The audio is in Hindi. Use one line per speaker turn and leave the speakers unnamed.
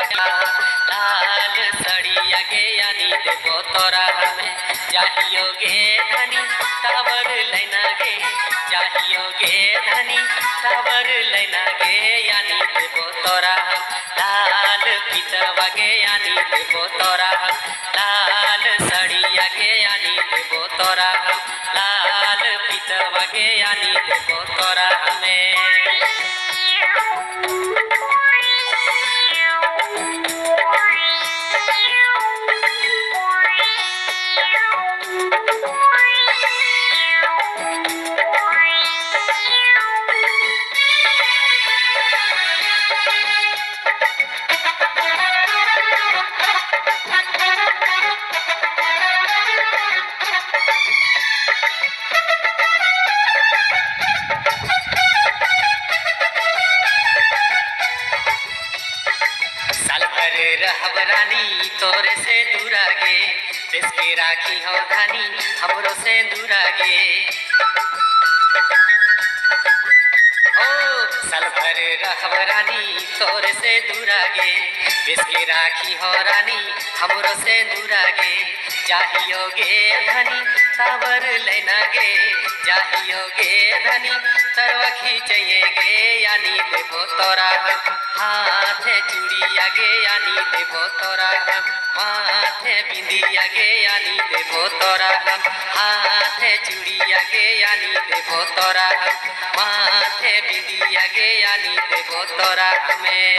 लाल सड़िया गे यानी देबो तोरा हमें चाहियो धनी टावर लेना गे चाहियो धनी टावर लेना गे यानी देबो तोरा लाल पितवा गे यानी देबो तोरा हम। लाल सड़िया गे यानी देबो तोरा लाल पितवा गे यानी देबो तोरा भर तोरे से दूरा गे देश राखी हो धानी, हमरो से दूरा गे ओ, साल भर रहब रानी तोरे से दूरा गे देश राखी हो रानी, हमरो से दूरा गे चाहियो गे धनी, तावर लेना गे। चाहियो गे धनी तरवा खींचिए गे, यानी देबो तोरा हाथे चूड़िया गे यानी देबो तोरा हम माथे बिंदिया गे यानी देबो तोरा हम हाथे चूड़िया गे यानी देबो तोरा हम माथे बिंदिया गे यानी देबो तोरा हमें